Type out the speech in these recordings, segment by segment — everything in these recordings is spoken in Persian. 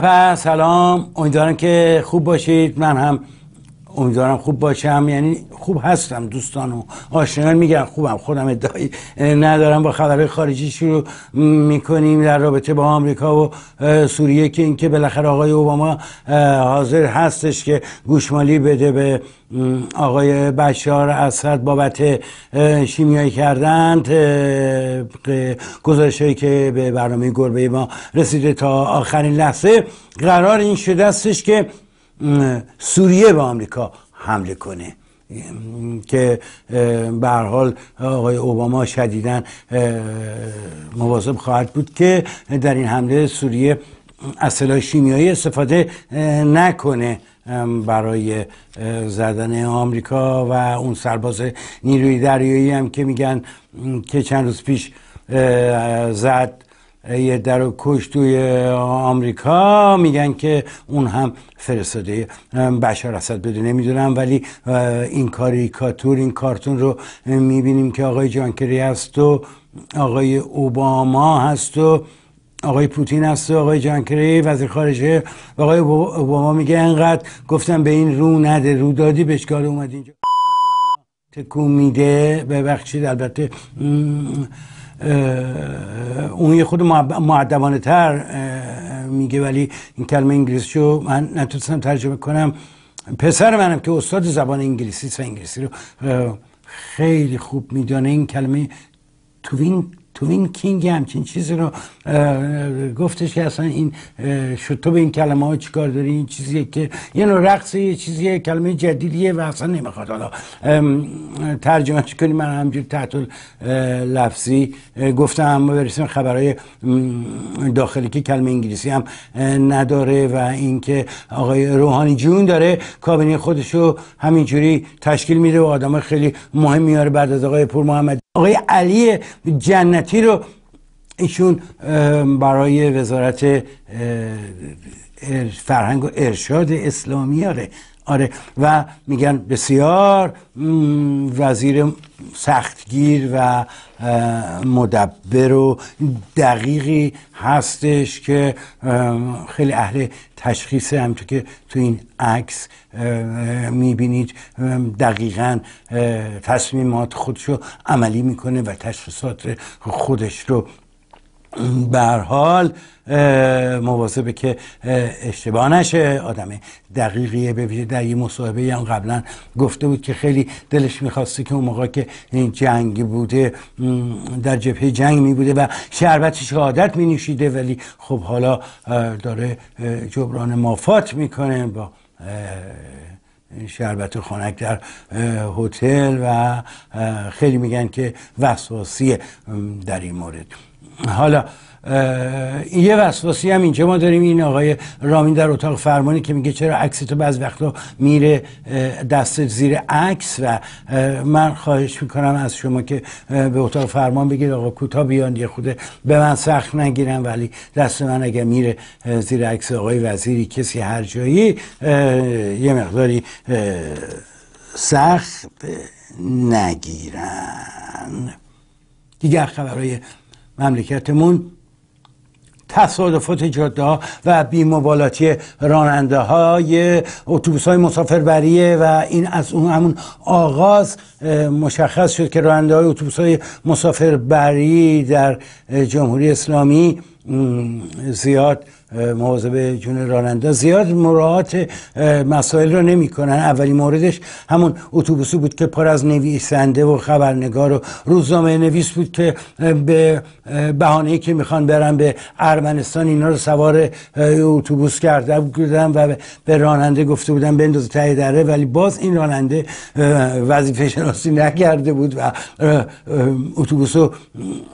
به سلام. امیدوارم که خوب باشید. من هم امیدوارم خوب باشم. یعنی خوب هستم دوستان و آشنایان میگن خوبم خودم ادعایی ندارم. با خبرهای خارجی شروع می‌کنیم در رابطه با آمریکا و سوریه که اینکه بالاخره آقای اوباما حاضر هستش که گوشمالی بده به آقای بشار اسد بابت شیمیایی کردن گزارش هایی که به برنامه گربه ما رسیده تا آخرین لحظه. قرار این شده استش که سوریه به آمریکا حمله کنه. که به حال آقای اوباما شدیدا مواظب خواهد بود که در این حمله سوریه از سلاح شیمیایی استفاده نکنه برای زدن آمریکا و اون سرباز نیروی دریایی هم که میگن که چند روز پیش زد. یه در و کش توی آمریکا میگن که اون هم فرستاده. بشار اسد بده نمی‌دونم ولی این کاریکاتور این کارتون رو می‌بینیم که آقای جانکری هست و آقای اوباما هست و آقای پوتین هست و آقای جانکری وزیر خارجه. و آقای اوباما میگه انقدر گفتم به این رو نده رو دادی بشکار اومد اینجا. تکون میده. ببخشید البته اون یه خود معدبانه تر میگه ولی این کلمه انگلیسی رو من نتونستم ترجمه کنم. پسر منم که استاد زبان انگلیسی و انگلیسی رو خیلی خوب میدانه این کلمه توین توین کینگ همچین چیزی رو گفتش که اصلا این تو به این کلمه ها چیکار داری این چیزیه که یه نوع رقص یه چیزیه کلمه جدیدیه و اصلا نمی‌خواد. حالا ترجمهش کنی من همجور تحت لفظی گفتم اما برسیم خبرهای داخلی که کلمه انگلیسی هم نداره و اینکه آقای روحانی جون داره کابینه خودش رو همینجوری تشکیل میده و آدم خیلی مهم میاره بعد از آقای پور محمد آقای علی جنتی رو ایشون برای وزارت فرهنگ و ارشاد اسلامی آره. آره. و میگن بسیار وزیر سختگیر و مدبر و دقیقی هستش که خیلی اهل تشخیص همطور که تو این عکس می‌بینید دقیقا تصمیمات خودشو عملی می‌کنه و تشخیصات خودش رو به حال مواظبه که اشتباه نشه. آدم دقیقیه به در یه مصاحبه هم قبلا گفته بود که خیلی دلش می‌خواسته که اون موقع که این جنگ بوده در جبهه جنگ می بوده و شربت شهادت می نوشیده ولی خب حالا داره جبران مافات می‌کنه با شربت خانک در هتل و خیلی میگن که وسواسیه در این مورد. حالا یه وسواسی هم اینجا ما داریم. این آقای رامین در اتاق فرمانی که میگه چرا عکس تو بعض وقتا میره دست زیر عکس و من خواهش می‌کنم از شما که به اتاق فرمان بگید آقا کوتاه بیان یه خوده به من سخت نگیرم ولی دست من اگه میره زیر عکس آقای وزیری کسی هر جایی یه مقداری سخت نگیرن. دیگر خبرهای مملکتمون تصادفات جاده ها و بیمبالاتی راننده های اتوبوس های مسافربریه و این از اون همون آغاز مشخص شد که راننده های اتوبوس های مسافربری در جمهوری اسلامی زیاد مواظب جون راننده. زیاد مراعات مسائل رو نمی‌کنن. اولین موردش همون اتوبوسی بود که پر از نویسنده و خبرنگار و روزنامه نویس بود که به بهانه که می‌خوان برن به ارمنستان اینا رو سوار اتوبوس کرده بودن و به راننده گفته بودن بنداز ته دره. ولی باز این راننده وظیفه شناسی نکرده بود و اتوبوس رو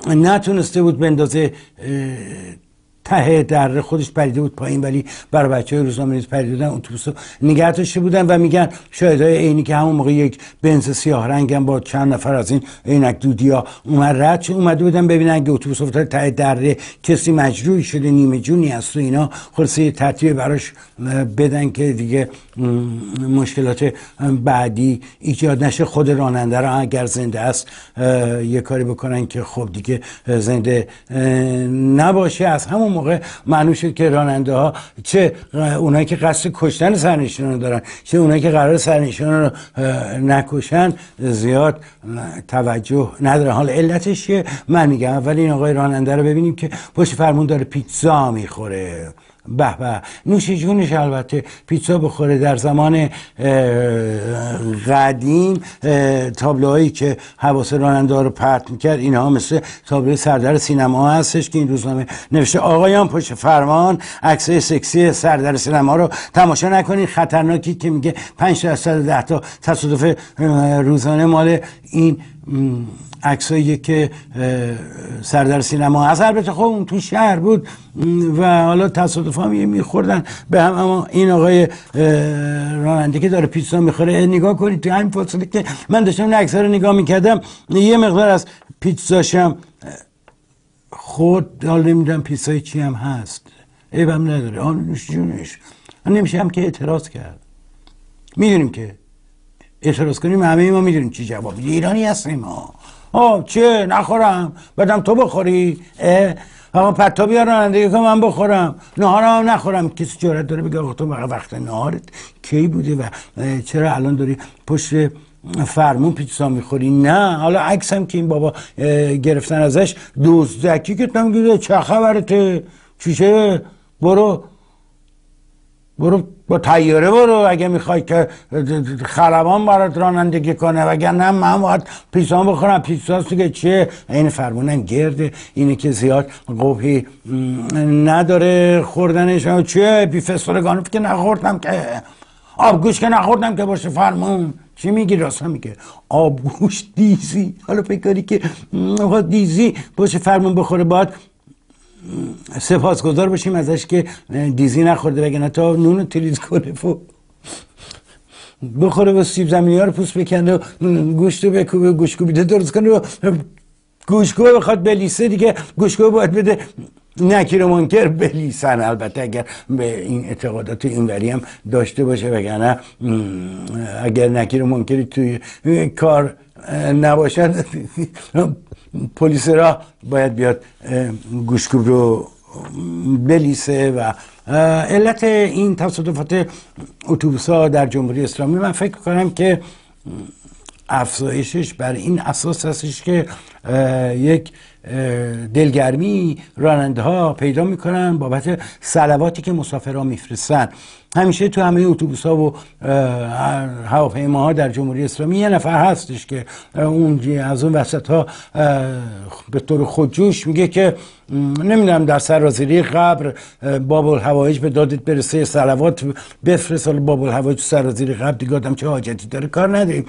نتونسته بود بندازه ええ、ته در خودش پریده بود پایین ولی برای بچه های روزنامه نیز پریده بودن اتوبوس نگه بودن و میگن شاهدای عینی که همون موقع یک بنز سیاه رنگم با چند نفر از این عینک دودیا اومد. رد شد اومده بودن ببینن که اتوبوس افتاد ته دره کسی مجروحی شده نیمه جونی هست و اینا. خلاصه ترتیب براش بدن که دیگه مشکلات بعدی ایجاد نشه. خود راننده را اگر زنده است یه کاری بکنن که خب دیگه زنده نباشه. از همون اون موقع معلوم شد که راننده ها چه اونایی که قصد کشتن سرنشینان دارن چه اونایی که قرار سرنشینان رو نکشن زیاد توجه نداره. حال علتش چیه؟ من میگم. اول این آقای راننده رو ببینیم که پشت فرمون داره پیتزا می‌خوره. به به. نوش جونش البته پیتزا بخوره. در زمان قدیم تابلوهایی که حواس راننده رو پرت می‌کرد اینها مثل تابلو سردر سینما هستش که این روزنامه نوشته. آقایان پشت فرمان عکسای سکسی سردر سینما رو تماشا نکنید خطرناکی که میگه 5 درصد ده تا تصادف روزانه مال این عکسایی که سردر سینما هست البته خب اون تو شهر بود. و حالا تصادف هم میخوردن. به هم اما این آقای راننده که داره پیتزا می‌خوره نگاه کنید تو همین فاصله که من داشتم این عکس رو نگاه می‌کردم یه مقدار از پیتزاشم خود حال نمی‌دونم پیتزای چی هم هست. عیبم نداره. آن جونش. نمیشه هم که اعتراض کرد. می‌دونیم که اعتراض کنیم همه ما می‌دونیم چی جواب. ایرانی هستیم ما. آه چه؟ نخورم. بدم تو بخوری. آقا پتا بیا رانندگی که من بخورم. نهارم هم نخورم. کسی جارت داره بگه آقا تو وقت نهارت کی بوده و چرا الان داری پشت فرمون پیتزا می‌خوری؟ نه. حالا عکسم که این بابا گرفتن ازش دزدکی که تو میگه چه خبرته؟ چیشه برو. برو با تیاره برو اگه می‌خوای که خلبان برات رانندگی کنه. وگرنه من باید پیزا بخورم. پیزا دیگه چیه؟ این فرمونن گرده اینه که زیاد قبحی نداره خوردنش. چیه؟ بی فسترگانوف که نخوردم که. آبگوش که نخوردم که باشه فرمون. چی میگی؟ راست میگه. آبگوش دیزی. حالا فکر کاری که دیزی باشه فرمون بخوره. باید سپاسگزار باشیم ازش که دیزی نخورده وگرنه تا نون تریز کنه. و بخوره و سیب زمینی ها رو پوست بکنه و گوشت بکوبه گوشکوبیده درست کنه و گوشکوبه بخواد بلیسه دیگه. گوشکوبه باید بده. نکیر منکر بلیسن. البته اگر به این اعتقادات اینوری هم داشته باشه وگرنه اگر نکیر منکری توی کار نباشن پلیس را باید بیاد گوشکوب رو بلیسه و علت این تصادفات اتوبوس ها در جمهوری اسلامی من فکر کنم که افزایشش بر این اساس هستش که یک دلگرمی راننده ها پیدا می‌کنن بابت سلواتی که مسافرها میفرستن. همیشه تو همه اتوبوس ها و ها در جمهوری اسلامی یه نفر هستش که اون از اون وسط ها به طور خودجوش میگه که نمی‌دونم در سرازیری قبر باب الهوایج به دادت برسه سلوات بفرست باب الهوایج سرازیری قبر دیگه آدم چه حاجتی داره؟ کار نداریم.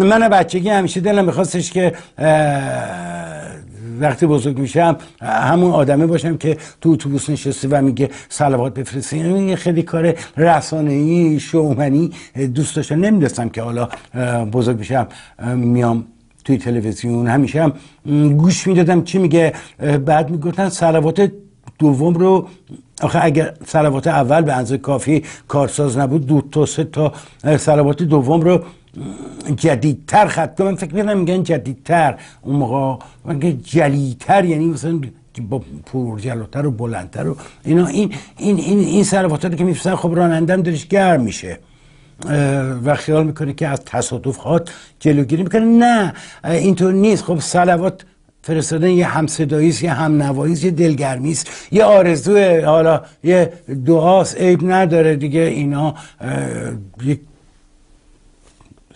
من بچگی همیشه دلم میخواستش که وقتی بزرگ میشم همون آدمه باشم که تو اتوبوس نشسته و میگه سلوات بفرستین این خیلی کار رسانه‌ای شومنی دوست داشتم. نمی‌دونستم که حالا بزرگ میشم میام توی تلویزیون. همیشه هم گوش می‌دادم چی میگه. بعد می‌گفتن سلوات دوم رو آخه اگر سلوات اول به اندازه کافی کارساز نبود دو تا سه تا سلوات دوم رو جدیدتر خط من فکر می‌کنم میگن جدیدتر. اون موقع من جلیتر یعنی مثلا با پور جلوتر و بلندتر و اینا. این این این این رو که میفرستن خب رانندم دلش گرم میشه. و خیال می‌کنه که از تصادفات جلوگیری می‌کنه. نه اینطور نیست. خب سلوات فرستادن یه همصداییست یه هم نواییست یه دلگرمیست یه آرزوه. حالا یه دعاست. عیب نداره دیگه. اینا یک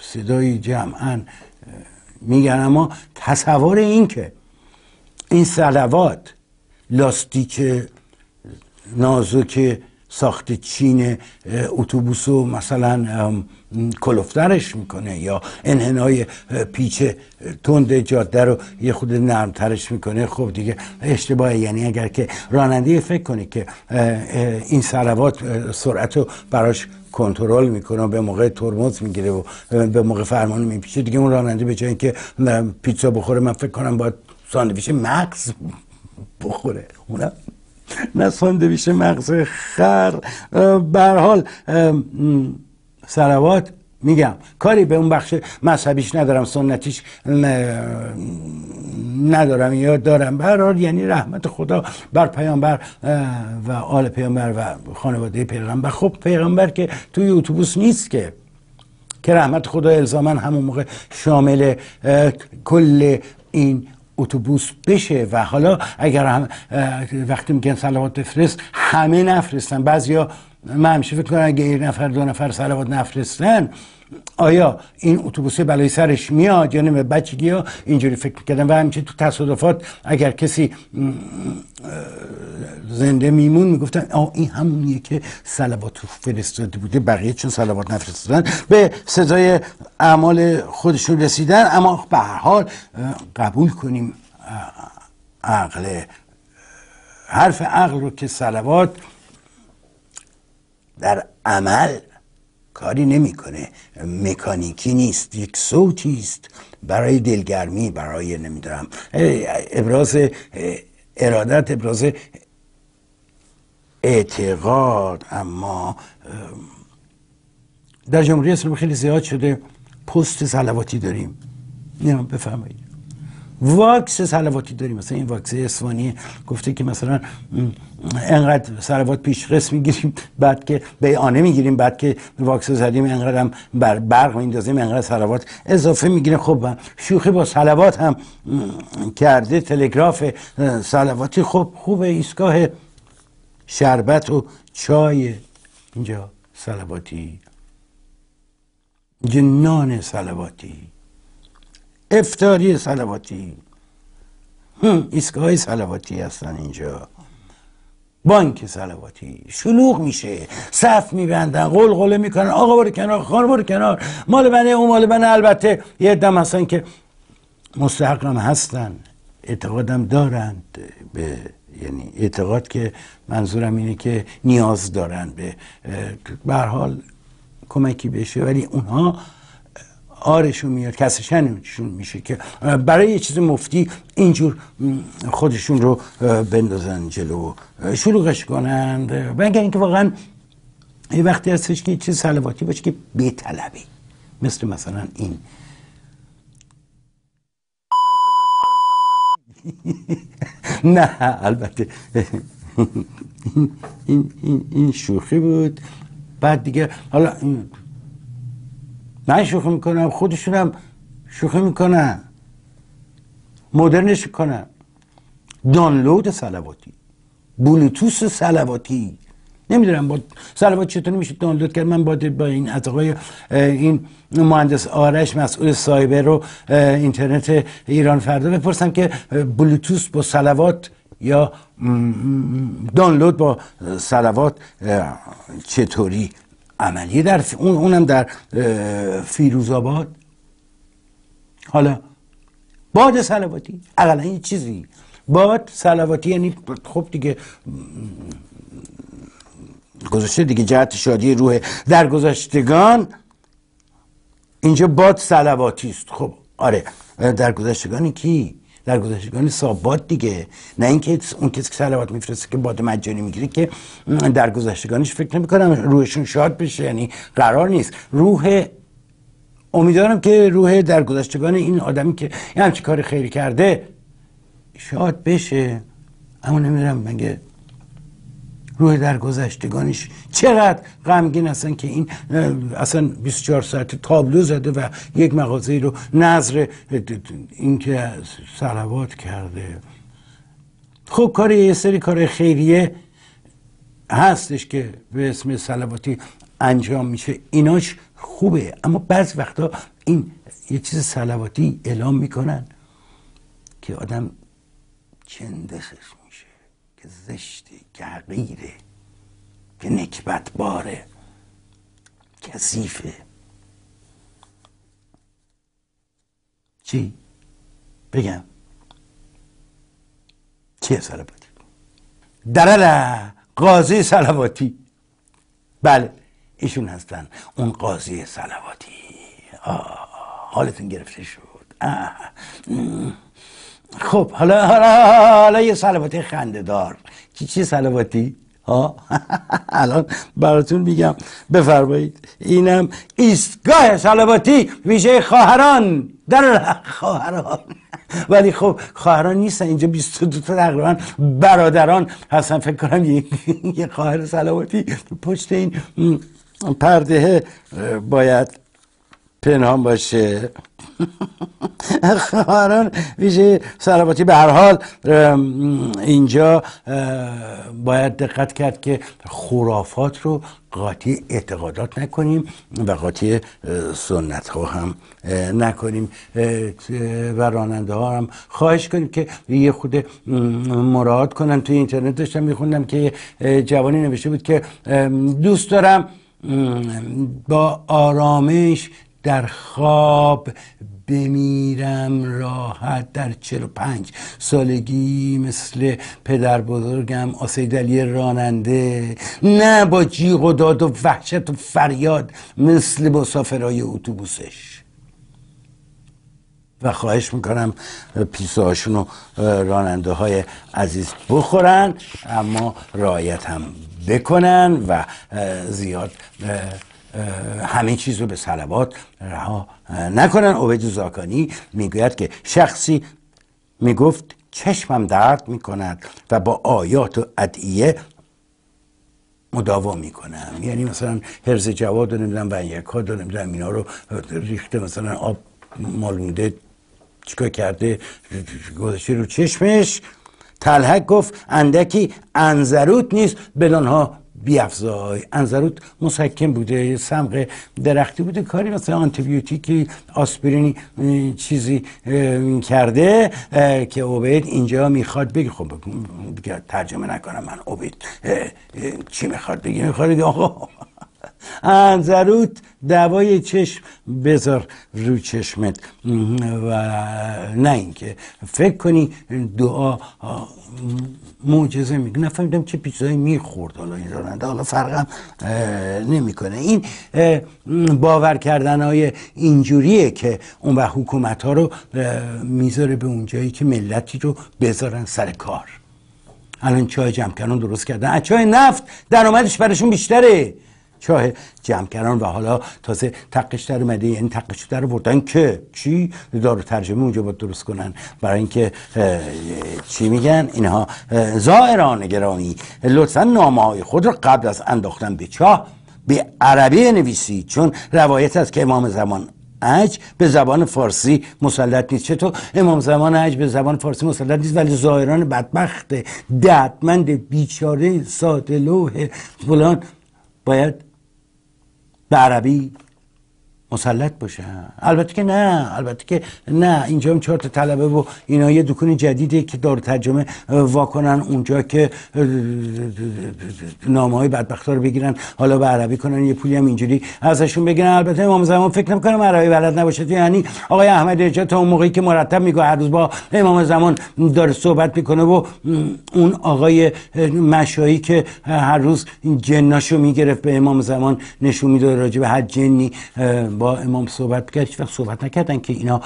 صدای جمعا میگن اما تصور این که این سلوات لاستیک نازک ساخت چین اتوبوس رو مثلا کلفترش می‌کنه یا انحنای پیچ تند جاده رو یه خود نرمترش می‌کنه. خب دیگه اشتباهه. یعنی اگر که راننده فکر کنه که این سلوات سرعت رو براش کنترل می‌کنه به موقع ترمز می‌گیره و به موقع فرمان میپیشه دیگه اون راننده به جای که پیتزا بخوره من فکر کنم باید ساندویچ مغز بخوره. اونم نه ساندویچ مغز خر. به حال سلوات میگم کاری به اون بخش مذهبیش ندارم سنتیش ندارم یا دارم. برار یعنی رحمت خدا بر پیامبر و آل پیامبر و خانواده پیغمبر. خب پیغمبر که توی اتوبوس نیست که که رحمت خدا الزاما همون موقع شامل کل این اتوبوس بشه و حالا اگر هم وقتی میگن صلوات بفرست همه نفرستن. بعضیا من همیشه فکر کنم اگه یک نفر دو نفر صلوات نفرستن آیا این اتوبوس بلای سرش میاد یا نه؟ بچگی ها اینجوری فکر می‌کردن و همیشه تو تصادفات اگر کسی زنده میمون می‌گفتن آه این همونیه که صلوات فرستاده بوده. بقیه چون صلوات نفرستادن. به سزای اعمال خودشون رسیدن. اما به هر حال قبول کنیم عقل حرف عقل رو که صلوات در عمل کاری نمی‌کنه. مکانیکی نیست یک صوتی است. برای دلگرمی برای نمی‌دونم ابراز ارادت ابراز اعتقاد. اما در جمهوری اسلامی خیلی زیاد شده پست سلواتی داریم. نه بفرمایید. واکس سلواتی داریم. مثلا این واکس اسوانی گفته که مثلا انقدر سلوات پیش قسم می‌گیریم بعد که به آنه می‌گیریم بعد که واکس زدیم انقدر هم بر برق میندازیم انقدر سلوات اضافه می‌گیریم خب شوخی با سلوات هم کرده. تلگراف سلواتی خب خوب ایستگاه شربت و چای اینجا سلواتی. جنان سلواتی. افتاری سلواتی. ایستگاه سلواتی هستن اینجا. بانک سلواتی. شلوغ میشه. صف میبندن قلقله می‌کنن. آقا برو کنار خان برو کنار. مال بنه اون مال بنه البته یه دم هستن که مستحقم هستن اعتقادم دارند به یعنی اعتقاد که منظورم اینه که نیاز دارن به به حال کمکی بشه. ولی اونها آرشون میاد کسشنشون میشه که برای یه چیز مفتی اینجور خودشون رو بندازن جلو شلوغش کنند. و اینکه واقعا یه وقتی هستش که چیز سلواتی باشه که طلبی مثل مثلا این. نه البته. این, این, این شوخی بود. بعد دیگه حالا من شوخی می‌کنم خودشونم شوخی می‌کنن. مدرنش می‌کنن. دانلود سلواتی بلوتوس سلواتی نمی‌دونم با سلوات چطور میشه دانلود کرد. من با, با این از آقای این مهندس آرش مسئول سایبر رو اینترنت ایران فردا بپرسم که بلوتوس با سلوات یا دانلود با سلوات چطوری؟ عملی در اون اونم در فیروزآباد. حالا باد سلواتی. اقلا این چیزی. باد سلواتی یعنی خب دیگه گذاشته دیگه جهت شادی روح در گذشتگان اینجا باد سلواتی است خب آره. در گذشتگانی کی؟ در گذشتگان سابات دیگه. نه اینکه اون کسی که سلوات میفرسته که باد مجانی می‌گیره که در گذشتگانش فکر نمی‌کنم روحشون شاد بشه یعنی قرار نیست. روح امیدوارم که روح در گذشتگان این آدمی که یه همچی کار خیری کرده شاد بشه. اما نمی‌دونم مگه روح در گذشتگانش چقدر غمگین هستن که این اصلا 24 ساعت تابلو زده و یک مغازه رو نظر این که سلوات کرده. خب کار یه سری کار خیریه هستش که به اسم سلواتی انجام میشه. ایناش خوبه اما بعض وقتا این یه چیز سلواتی اعلام می‌کنن که آدم چندسش که زشته. که حقیره که نکبت باره کثیفه. چی؟ بگم. چیه سلواتی؟ دلل قاضی سلواتی بله ایشون هستن. اون قاضی سلواتی حالتون گرفته شد. خب حالا حالا حالا یه سلواتی خنده دار. چی چی سلواتی؟ ها؟ الان براتون میگم. بفرمایید. اینم ایستگاه سلواتی ویژه خواهران. در خواهران. ولی خب خواهران نیستن. اینجا 22 تا تقریبا برادران هستن. فکر کنم یه خواهر سلواتی پشت این پرده باید پنهان باشه. خواهران ویژه سلامتی به هر حال اینجا باید دقت کرد که خرافات رو قاطی اعتقادات نکنیم و قاطی سنت ها هم نکنیم. و راننده ها هم. خواهش کنیم که یه خود مراد کنن. توی اینترنت داشتم میخوندم که جوانی نوشته بود که دوست دارم با آرامش در خواب بمیرم راحت در چل و پنج سالگی مثل پدر بزرگم آسیدلی راننده. نه با جیغ و داد و وحشت و فریاد مثل مسافرهای اتوبوسش. و خواهش می‌کنم پیسه هاشون و راننده های عزیز بخورن اما رایت هم بکنن و زیاد همه چیز رو به سلوات رها نکنن. عبید زاکانی می‌گوید که شخصی می‌گفت چشمم درد می‌کند و با آیات و ادعیه مداوا می‌کنم. یعنی مثلا هرز جواد رو نمی‌دونم و ها نمی‌دونم اینا رو ریخته مثلا آب مالونده چیکار کرده گذاشته رو چشمش. تلحک گفت اندکی انزروت نیست بلانها بیافزای. انزروت مسکن بوده سمق درختی بوده کاری مثلا آنتیبیوتیکی آسپرینی چیزی کرده که اوبید اینجا می‌خواد بگی خب ترجمه نکنم من اوبید چی می‌خواد بگی می‌خواد آقا انزروت دوای چشم بذار رو چشمت. و نه اینکه فکر کنی دعا معجزه میگه نفهمیدم چه پیچزایی می‌خورد حالا این راننده. حالا فرقم نمی‌کنه. این باور کردن های اینجوریه که اون و حکومت ها رو می‌ذاره به اونجایی که ملتی رو بذارن سر کار. الان چای جمع درست کردن. از چای نفت درآمدش براشون بیشتره. چاه جمع کردن و حالا تازه تقش در اومده. یعنی تقش در بردن که چی؟ دارو ترجمه اونجا باید درست کنن. برای اینکه چی میگن؟ اینها زائران گرامی. لطفا نامه های خود رو قبل از انداختن به چاه به عربی نویسی چون روایت است که امام زمان عج به زبان فارسی مسلط نیست. چطور؟ امام زمان عج به زبان فارسی مسلط نیست ولی ظاهران بدبخت دردمند بیچاره ساده لوح فلان. باید به عربی مسلط باشن البته که نه البته که نه. اینجا هم چهار تا طلبه و اینا یه دکون جدیده که دار ترجمه واکنن اونجا که نامه های بدبخت رو بگیرن حالا به عربی کنن یه پولی هم اینجوری ازشون بگیرن. البته امام زمان فکر نمی‌کنم عربی بلد نباشه. یعنی آقای احمد رجا تا اون موقعی که مرتب میگه هر روز با امام زمان داره صحبت می‌کنه و اون آقای مشایی که هر روز جناشو می‌گرفت به امام زمان نشون می‌داد راجع به هر جنی با امام صحبت کرد هیچ وقت صحبت نکردن که اینا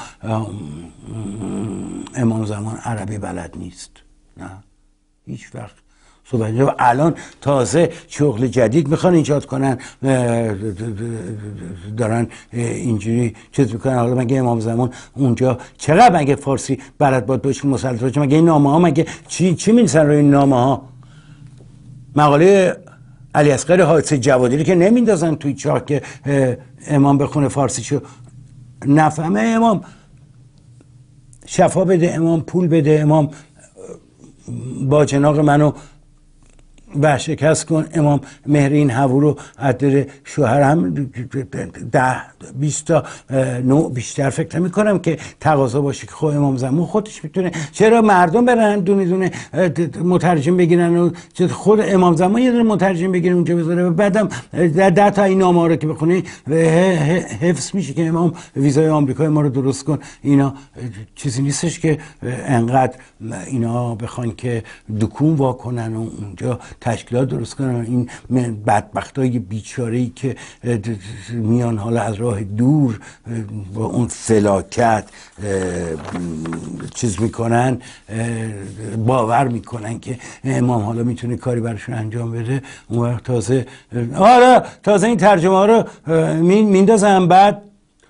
امام زمان عربی بلد نیست. نه. هیچ وقت صحبت و الان تازه شغل جدید می‌خوان ایجاد کنن. دارن اینجوری چیز می‌کنن. حالا مگه امام زمان اونجا چقدر مگه فارسی بلد باد باشون مسلط مگه این نامه ها مگه چی چی می‌نویسن روی این نامه ها مقاله علی اصغر حادثه جوادی که نمیندازن توی چاه که امام بخونه فارسیشو. نفهمه امام. شفا بده امام پول بده امام. با جناق منو شکست کن. امام مهرین هوو رو عدد شوهر هم ده بیست تا نوع بیشتر فکر نمی کنم که تقاضا باشه که خب امام زمان خودش می‌تونه. چرا مردم برن دونه دونه مترجم بگیرن و خود امام زمان یه دونه مترجم بگیرن اونجا بذاره و بعدم در ده تا این نامه رو که بخونه حفظ میشه که امام ویزای آمریکای ما رو درست کن. اینا چیزی نیستش که انقدر اینا بخوان که دکون واکنن و اونجا تشکیلات درست کنن. این بدبخت های بیچاره ای که میان حالا از راه دور با اون فلاکت چیز می‌کنن باور می‌کنن که امام حالا می‌تونه کاری براشون انجام بده. اون وقت تازه آره تازه این ترجمه ها رو میندازن بعد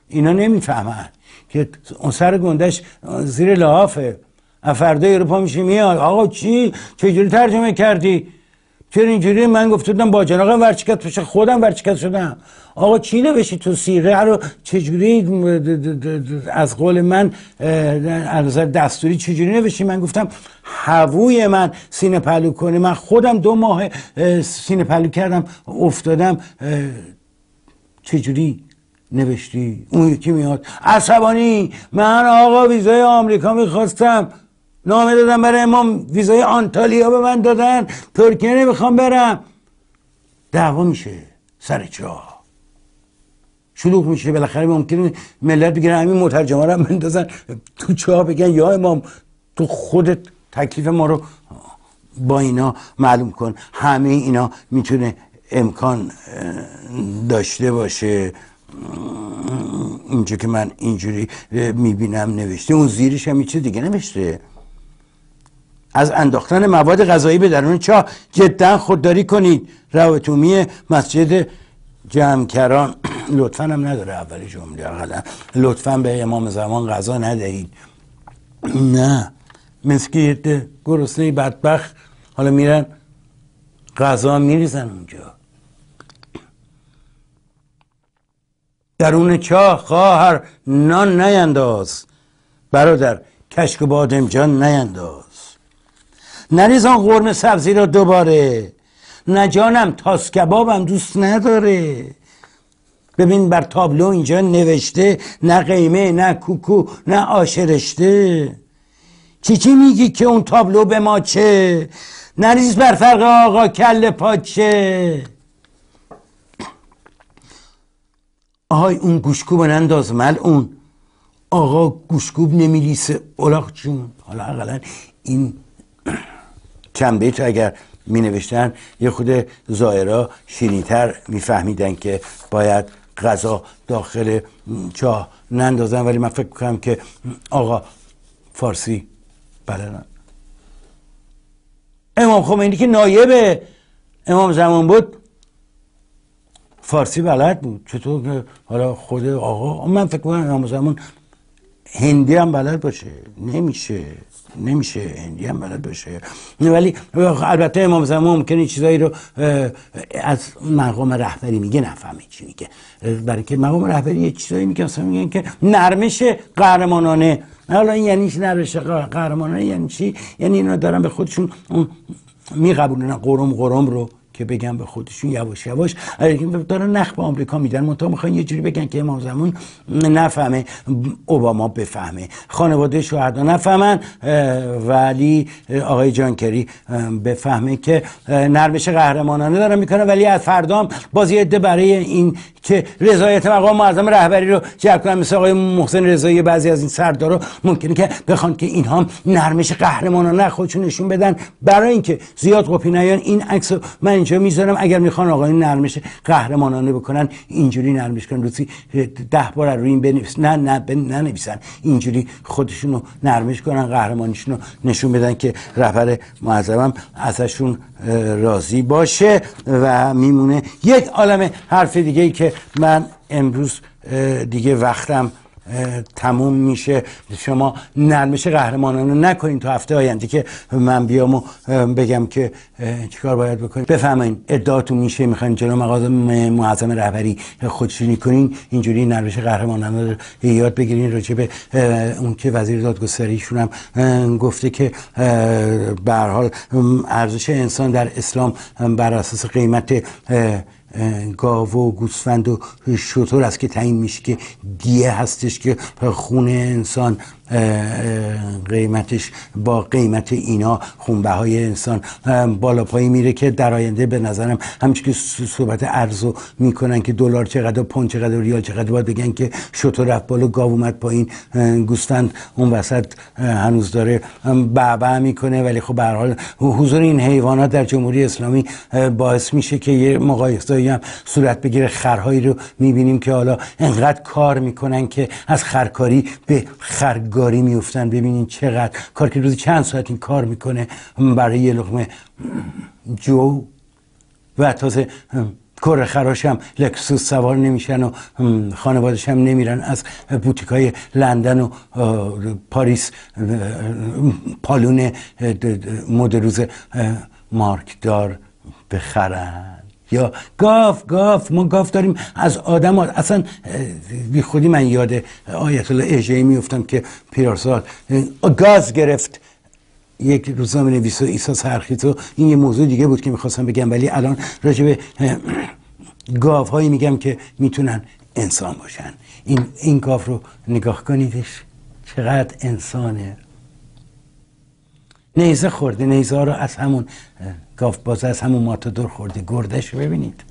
اینا نمی‌فهمن که اون سر گندش زیر لحافه. فردا اروپا میشه میاد. آقا چی؟ چجوری ترجمه کردی؟ چرا اینجوری؟ من گفتم با جناق ورچکت بشه خودم ورچکت شدم. آقا چی نوشی تو سیره رو چجوری از قول من از دستوری چجوری نوشی من گفتم هووی من سینه پلو کنه. من خودم دو ماه سینه پلو کردم افتادم. چجوری نوشتی؟ اون یکی میاد. عصبانی. من آقا ویزای آمریکا می‌خواستم. نامه دادم برای امام ویزای آنتالیا به من دادن. ترکیه نمی‌خوام برم. دعوا میشه سر چاه شلوغ میشه. بالاخره ممکنه ملت بگیرن همین مترجمه رو بندازن. تو چاه بگن یا امام تو خودت تکلیف ما رو با اینا معلوم کن. همه اینا می‌تونه امکان داشته باشه. اینجا که من اینجوری می‌بینم نوشته. اون زیرش هم چیز دیگه نوشته. از انداختن مواد غذایی به درون چاه جدا خودداری کنید. رواتومی مسجد جمکران. لطفا هم نداره اول جمله اقلا لطفا به امام زمان غذا ندهید. نه. که گرسنه بدبخت. حالا میرن غذا میریزن اونجا. درون چاه خواهر نان نینداز. برادر کشک و بادمجان نینداز. نریز آن قرم سبزی را دوباره. نه جانم تاس کبابم دوست نداره. ببین بر تابلو اینجا نوشته نه قیمه نه کوکو نه آشرشته. چی چی میگی که اون تابلو به ما چه؟ نریز بر فرق آقا کل پاچه. آهای اون گوشکوب ننداز مل اون. آقا گوشکوب نمیلیسه. اولاق جون. حالا اقلا این چند بیت اگر می نوشتن یه خود زائرا شیرینتر میفهمیدن که باید غذا داخل چاه نندازن. ولی من فکر کنم که آقا فارسی بله امام خمینی که نایب امام زمان بود فارسی بلد بود. چطور که حالا خود آقا من فکر کنم امام زمان هندی هم بلد باشه. نمیشه. نمیشه هندی هم بلد باشه. ولی البته امام زمان ممکنه چیزایی رو از مقام رهبری میگه نفهمه چی میگه. برای که مقام رهبری یه چیزایی میگه مثلا میگن که نرمش قهرمانانه. حالا این یعنی چی؟ نرمش قهرمانانه یعنی چی؟ یعنی اینا دارن به خودشون میقبولن قرم قرم رو. که بگن به خودشون یواش یواش. دارن نخ به آمریکا میدن منتها می‌خوان یه جوری بگن که امام زمان نفهمه اوباما بفهمه. خانواده شهدا نفهمن ولی آقای جانکری بفهمه که نرمش قهرمانانه دارن می‌کنه ولی از فردام باز یه عده برای این که رضایت مقام معظم رهبری رو جلب کنن مثل آقای محسن رضایی بعضی از این سردارا ممکنه که بخوان که اینها نرمش قهرمانانه خودشون نشون بدن. برای اینکه زیاد قپی این عکس من اینجا می‌ذارم. اگر می‌خوان آقایون نرمش قهرمانانه بکنن اینجوری نرمش کنن. روزی ده بار روی این بنویس. نه نه ننویسن. اینجوری خودشون رو نرمش کنن قهرمانیشون رو نشون بدن که رهبر معظمم ازشون راضی باشه و میمونه. یک عالم حرف دیگه ای که من امروز دیگه وقتم تموم میشه. شما نرمش قهرمانانه نکنین تا هفته آینده که من بیام و بگم که چیکار باید بکنیم. بفهمین ادعاتون میشه. می‌خواین جلو مقاضم معظم رهبری خودشونی کنین. اینجوری نرمش قهرمانانه رو یاد بگیرین. راجع به اون که وزیر دادگستریشون هم گفته که به حال ارزش انسان در اسلام بر اساس قیمت گاو و گوسفند و شطور است که تعیین میشه که دیه هستش که خون انسان قیمتش با قیمت اینا خونبه های انسان بالا پایی میره که در آینده به نظرم همچون که صحبت ارزو می‌کنن که دلار چقدر پوند چقدر ریال چقدر باید بگن که شطور رفت بالا گاو اومد پایین گوستند اون وسط هنوز داره بعبع می‌کنه. ولی خب به حال حضور این حیوانات در جمهوری اسلامی باعث میشه که یه مقایسه هم صورت بگیره. خرهایی رو می‌بینیم که حالا انقدر کار می‌کنن که از خرکاری به خرگاری میفتن ببینین چقدر. کار که روزی چند ساعت این کار می‌کنه. برای یه لقمه جو و تازه کره خراش لکسوس سوار نمیشن و خانوادش هم نمیرن. از بوتیک های لندن و پاریس پالون مدروز مارکدار بخرن. یا گاف گاف ما گاف داریم. از آدم ها. اصلا بی خودی من یاد آیت الله اجایی میفتم که پیرارسال گاز گرفت. یک روزنامه نویس و ایسا سرخیت و این یه موضوع دیگه بود که می‌خواستم بگم ولی الان راجع به گاف هایی میگم که می‌تونن انسان باشن. این, این گاف رو نگاه کنیدش. چقدر انسانه. نیزه خورده نیزه رو از همون گاف باز از همون ماتادور خورده گردش رو ببینید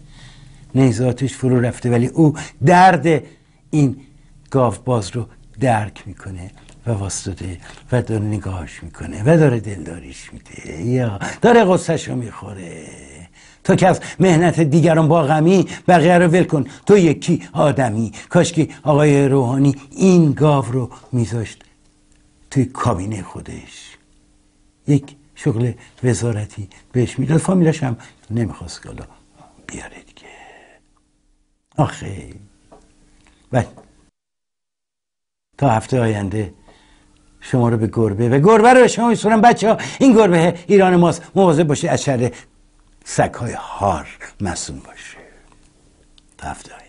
نیزاتش فرو رفته ولی او درد این گاف باز رو درک می‌کنه و واسطه و داره نگاهش می‌کنه و داره دلداریش میده. یا داره غصهش رو می‌خوره. تو که از مهنت دیگران با غمی بقیه رو ول کن. تو یکی آدمی. کاش که آقای روحانی این گاو رو میذاشت توی کابینه خودش. یک شغل وزارتی بهش می‌داد. فامیلش هم نمی‌خواست که بیاره دیگه آخه. و تا هفته آینده شما رو به گربه و گربه رو به شما میسونم بچه ها این گربه ایران ماست. مواظب باشه از شر سگ های هار مسون باشه. تا هفته